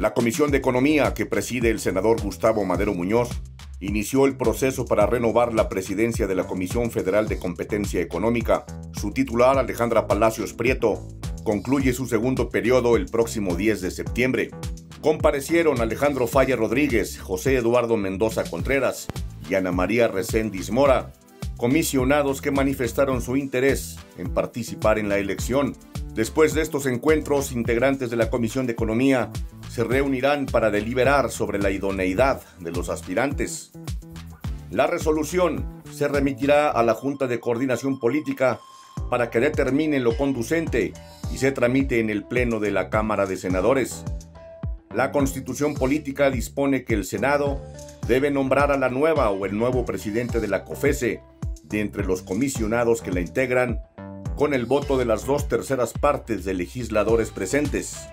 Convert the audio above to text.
La Comisión de Economía, que preside el senador Gustavo Madero Muñoz, inició el proceso para renovar la presidencia de la Comisión Federal de Competencia Económica. Su titular, Alejandra Palacios Prieto, concluye su segundo periodo el próximo 10 de septiembre. Comparecieron Alejandro Falla Rodríguez, José Eduardo Mendoza Contreras y Ana María Recendis Mora, comisionados que manifestaron su interés en participar en la elección. Después de estos encuentros, integrantes de la Comisión de Economía se reunirán para deliberar sobre la idoneidad de los aspirantes. La resolución se remitirá a la Junta de Coordinación Política para que determine lo conducente y se tramite en el Pleno de la Cámara de Senadores. La Constitución Política dispone que el Senado debe nombrar a la nueva o el nuevo presidente de la COFESE de entre los comisionados que la integran con el voto de las dos terceras partes de legisladores presentes.